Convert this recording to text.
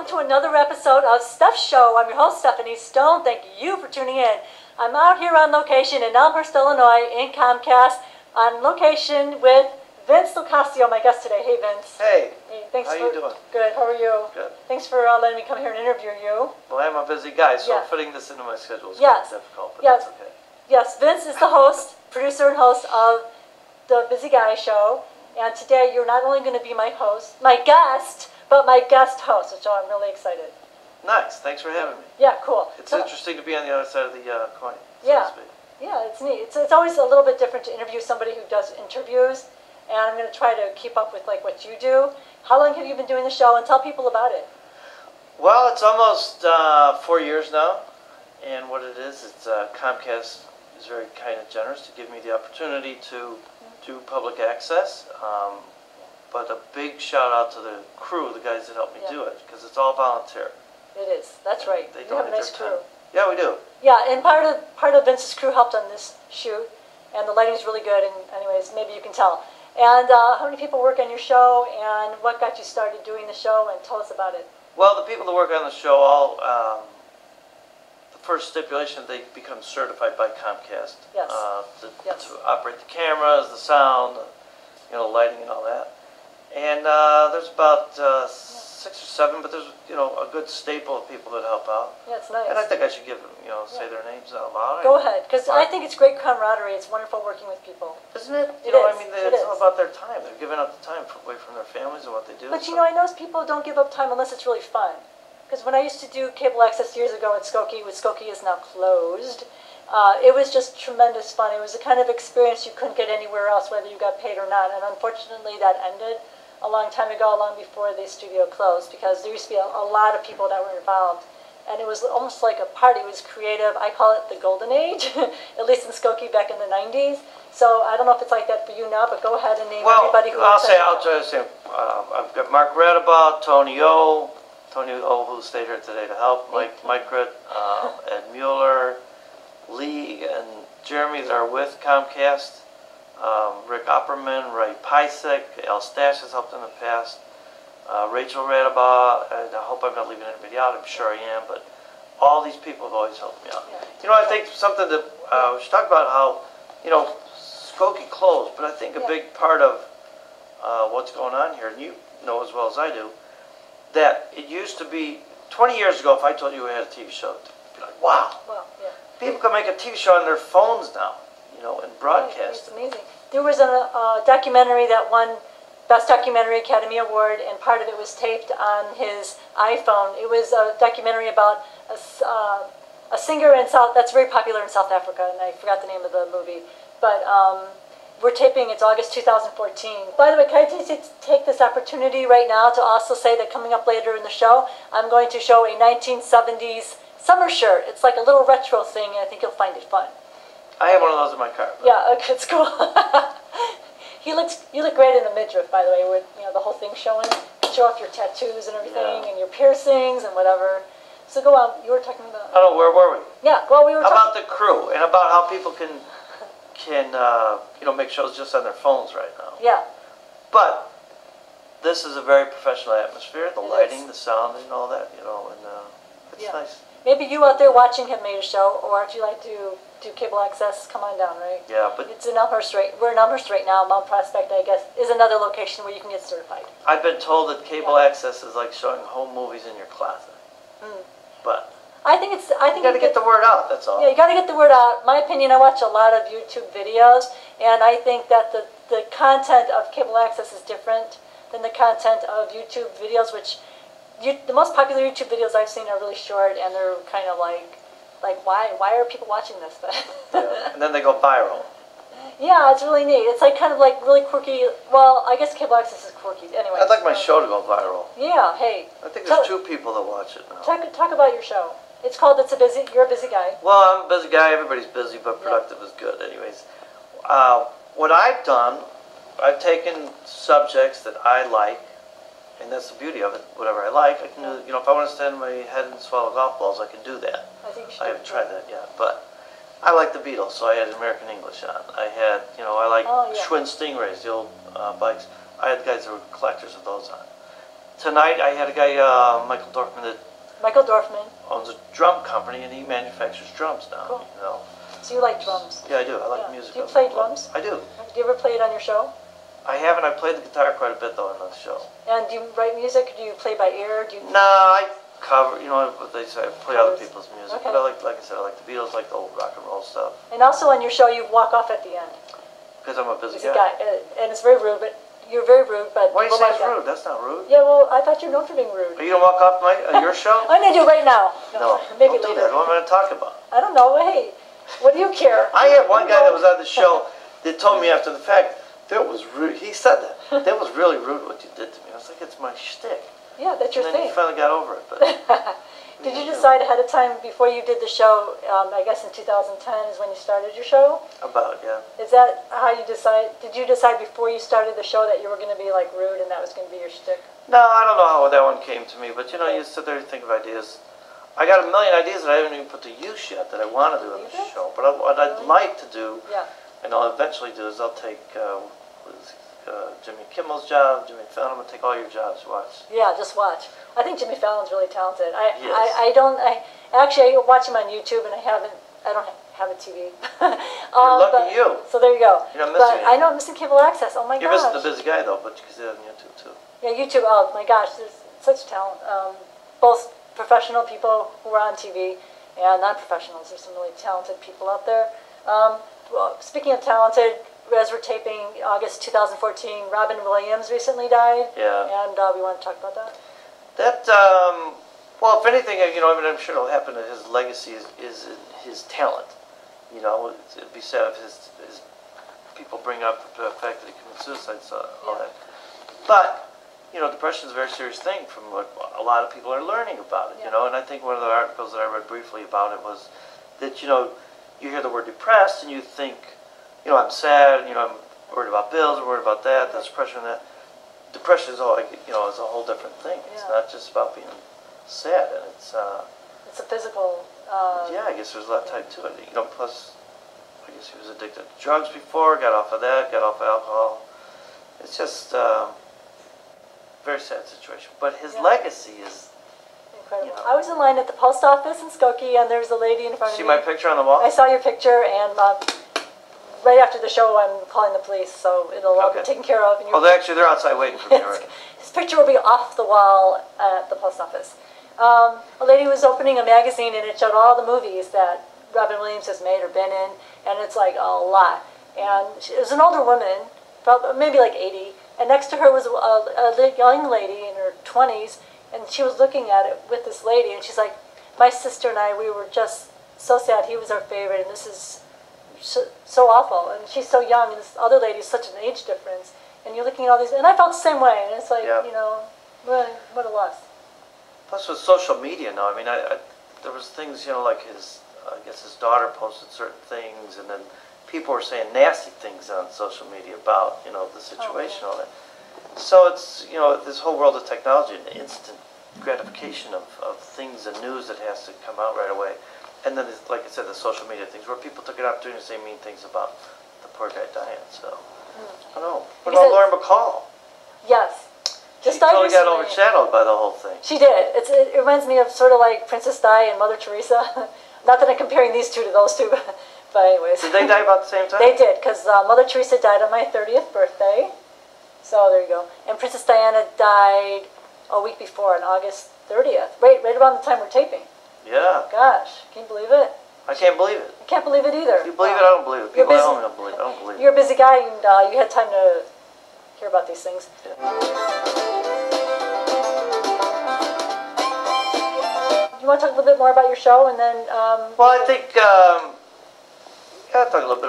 welcome to another episode of Stuff Show. I'm your host, Stephanie Stone. Thank you for tuning in. I'm out here on location in Elmhurst, Illinois, in Comcast, on location with Vince LoCascio, my guest today. Hey, Vince. Hey, Hey, thanks How for, you doing? Good. How are you? Good. Thanks for uh, letting me come here and interview you. well, I'm a busy guy, so Yeah. fitting this into my schedule is Yes. difficult, but Yes. that's okay. Yes, Vince is the host, producer, and host of the Busy Guy Show. And today you're not only going to be my host, my guest, but my guest host, which I'm really excited. Nice, thanks for having me. Yeah, cool. It's So- interesting to be on the other side of the uh, coin, so Yeah. Yeah, it's neat. It's, it's always a little bit different to interview somebody who does interviews, and I'm going to try to keep up with like what you do. How long have you been doing the show, and tell people about it? Well, it's almost uh, four years now, and what it is, it's uh, Comcast is very kind and generous to give me the opportunity to do public access. Um, but a big shout out to the crew, the guys that helped me Yeah. do it, because it's all volunteer. It is. That's right. They you have a nice crew. time. Yeah, we do. Yeah, and part of part of Vince's crew helped on this shoot, and the lighting is really good. And anyways, maybe you can tell. And uh, how many people work on your show, and what got you started doing the show, and tell us about it. Well, the people that work on the show all, um, the first stipulation, they become certified by Comcast. Yes. Uh, to, Yes. to operate the cameras, the sound, you know, lighting and all that. And uh, there's about uh, six or seven, but there's, you know, a good staple of people that help out. Yeah, it's nice. And I think I should give them, you know, say their names out loud. Go ahead, because I think it's great camaraderie. It's wonderful working with people. Isn't it? It You know, is. I mean, It it's all about their time. They're giving up the time away from their families and what they do. But you know, I know people don't give up time unless it's really fun. Because when I used to do cable access years ago at Skokie, which Skokie is now closed, uh, it was just tremendous fun. It was a kind of experience you couldn't get anywhere else, whether you got paid or not. And unfortunately, that ended a long time ago, long before the studio closed, because there used to be a, a lot of people that were involved. And it was almost like a party. It was creative. I call it the golden age, at least in Skokie back in the 90s. So I don't know if it's like that for you now, but go ahead and name Well, everybody who I'll say, I'll your show. try to say, uh, I've got Mark Radabaugh, Tony O, Tony O who stayed here today to help, Mike Mike Ritt, uh, Ed Mueller, Lee and Jeremy that are with Comcast, um, Rick Opperman, Ray Pysek, Al Stash has helped in the past, uh, Rachel Radabaugh, and I hope I'm not leaving anybody out, I'm sure I am, but all these people have always helped me out. Yeah. You know, I think something that, uh, we should talk about how, you know, Skokie closed, but I think a Yeah. big part of uh, what's going on here, and you know as well as I do, that it used to be, 20 years ago, if I told you we had a TV show, you'd be like, wow. Well, yeah. People can make a TV show on their phones now, you know, and broadcast It's it. amazing. There was a, a documentary that won Best Documentary Academy Award, and part of it was taped on his iPhone. It was a documentary about a, uh, a singer in South that's very popular in South Africa, and I forgot the name of the movie. But um, we're taping. It's August 2014. By the way, can I just take this opportunity right now to also say that coming up later in the show, I'm going to show a 1970s summer shirt. It's like a little retro thing, and I think you'll find it fun. I have one of those in my car. but- Yeah, okay, it's cool. he looks, you look great in the midriff, by the way, with you know the whole thing showing. Show off your tattoos and everything, Yeah. and your piercings and whatever. So go on. You were talking about. I don't know, where were we? Yeah, well, we were talking. About the crew and about how people can, can, uh, you know, make shows just on their phones right now. Yeah, But this is a very professional atmosphere, the It lighting, is. the sound and all that, you know, and uh, it's Yeah. nice. Maybe you out there watching have made a show, or if you like to do cable access, come on down, right? Yeah, but It's in Elmhurst right. We're in Elmhurst right now. Mount Prospect, I guess, is another location where you can get certified. I've been told that cable Yeah. access is like showing home movies in your closet. Mm. But I think it's. I think you got to get the word out. That's all. Yeah, you got to get the word out. My opinion, I watch a lot of YouTube videos, and I think that the, the content of cable access is different than the content of YouTube videos, which you, the most popular YouTube videos I've seen are really short, and they're kind of like, like why why are people watching this? Yeah. And then they go viral. yeah, it's really neat. It's like kind of like really quirky. Well, I guess cable access is quirky anyway. I'd like my show to go viral. Yeah, hey, I think there's two people that watch it now. talk talk about your show. It's called "It's a Busy." You're a busy guy. Well, I'm a busy guy. Everybody's busy, but productive is good, anyways. Uh, what I've done, I've taken subjects that I like, and that's the beauty of it. Whatever I like, I can do. You know, if I want to stand on my head and swallow golf balls, I can do that. I think should. I haven't tried that yet, but I like the Beatles, so I had American English on. I had, you know, I like Oh, yeah. Schwinn Stingrays, the old uh, bikes. I had guys that were collectors of those on. tonight I had a guy, uh, Michael Dorfman, that Michael Dorfman. owns a drum company and he manufactures drums now. Cool. You know. So you like drums? Yeah, I do. I like Yeah. music. Do you play drums? I do. Do you ever play it on your show? I haven't. I played the guitar quite a bit though in the show. And do you write music? Do you play by ear? Do you? No, I cover. You know what they say. I play other people's music. Okay. But I like, like I said, I like the Beatles, like the old rock and roll stuff. And also on your show, you walk off at the end. Because I'm a busy guy. guy, uh, and it's very rude. But you're very rude. But Why do you say like it's that. rude? That's not rude. Yeah, well, I thought you're known for being rude. Are you gonna walk off my uh, your show? I'm gonna do it right now. No, maybe don't do later. that. What am I gonna talk about? I don't know. Hey, what do you care? I had one guy that was on the show that told me after the fact that was rude. He said that that was really rude what you did to me. I was like, it's my shtick. Yeah, that's your and then he finally got over it. But Did you decide ahead of time before you did the show? Um, I guess in 2010 is when you started your show. about yeah. Is that how you decide? Did you decide before you started the show that you were going to be like rude and that was going to be your shtick? No, I don't know how that one came to me, but you know, you sit there and think of ideas. I got a million ideas that I haven't even put to use yet that I want to do on the show. But I, what I'd like to do, Yeah. and I'll eventually do, is I'll take uh, it, uh, Jimmy Kimmel's job, Jimmy Fallon. I'm gonna take all your jobs. Watch. Yeah, just watch. I think Jimmy Fallon's really talented. I, Yes. I, I don't. I actually I watch him on YouTube, and I haven't. I don't have a TV. um, lucky but- you. So there you go. You're not but missing I know I'm missing cable access. Oh my You're gosh. missing the busy guy though, but you can see on YouTube too. Yeah, YouTube. Oh my gosh, there's such talent. Um, both professional people who are on TV and non-professionals. There's some really talented people out there. Um, well, speaking of talented, as we're taping August 2014, Robin Williams recently died, Yeah. and uh, we want to talk about that. That, um, well, if anything, you know, I mean, I'm sure it'll happen that his legacy is, is in his talent. You know, it'd be sad if his, his people bring up the fact that he committed suicide, so all Yeah. that. But, you know, depression is a very serious thing from what a lot of people are learning about it, Yeah. you know, and I think one of the articles that I read briefly about it was that, you know, you hear the word depressed and you think, you know, I'm sad, you know, I'm worried about bills, I'm worried about that, that's depression, and that. Depression is all, you know, is a whole different thing. It's Yeah. not just about being sad, and it's, uh, It's a physical. Uh, yeah, I guess there's a lot tied to it. You know, plus, I guess he was addicted to drugs before, got off of that, got off of alcohol. It's just um, very sad situation. But his Yeah. legacy is. Incredible. Yeah. I was in line at the post office in Skokie, and there was a lady in front of me. See my picture on the wall? I saw your picture, and uh, right after the show, I'm calling the police, so it'll all be Okay. taken care of. And you Oh, they actually they're outside waiting for me already. His picture will be off the wall at the post office. Um, a lady was opening a magazine, and it showed all the movies that Robin Williams has made or been in, and it's like a lot. And she, it was an older woman, probably maybe like 80, and next to her was a, a li- young lady in her 20s, and she was looking at it with this lady, and she's like, "My sister and I, we were just so sad. He was our favorite, and this is so, so awful. And she's so young, and this other lady's such an age difference. And you're looking at all these, and I felt the same way. And it's like, Yeah. you know, what, what a loss. Plus with social media now, I mean, I, I there was things, you know, like his, I guess his daughter posted certain things, and then people were saying nasty things on social media about, you know, the oh, situation, all that. So it's, you know, this whole world of technology and instant gratification of, of things and news that has to come out right away. And then, like I said, the social media things where people took an opportunity to say mean things about the poor guy dying. So, I don't know. What about Lauren it's- Bacall? Yes. Just She died totally got overshadowed by the whole thing. She did. It's, it, it reminds me of sort of like Princess Di and Mother Teresa. Not that I'm comparing these two to those two, but, but anyways. Did they die about the same time? They did, because uh, Mother Teresa died on my 30th birthday. So there you go. And Princess Diana died a week before, on August 30th, right, right around the time we're taping. Yeah, Gosh, can you believe it? I can't believe it. I can't believe it either. If you believe it, I don't believe it. You're People at busy. home don't believe it. I don't believe it. You're a busy guy, and uh, you had time to hear about these things. You want to talk a little bit more about your show, and then um, Well, I think, um, yeah, I'll talk a little bit